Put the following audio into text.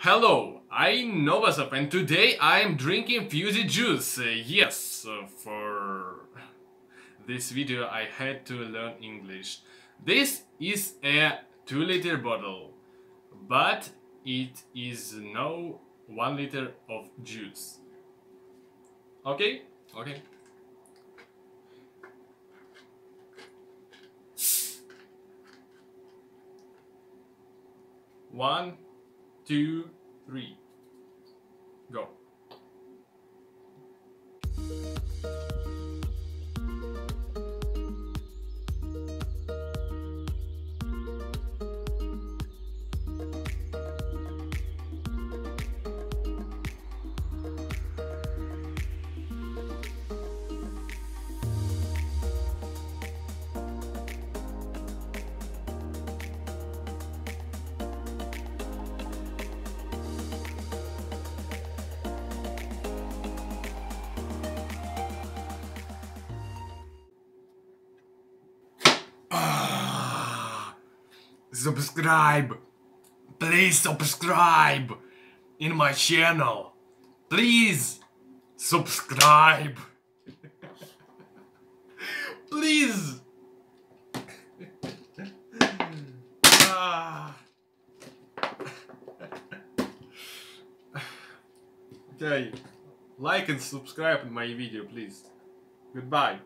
Hello, I'm Novasov and today I'm drinking fusy juice. Uh, yes, uh, for this video I had to learn English. This is a 2 liter bottle, but it is no 1 liter of juice. Okay? Okay. One, two, three. Ah, subscribe. Please subscribe in my channel. Please subscribe. Please. Ah. okay. Like and subscribe in my video, please. Goodbye.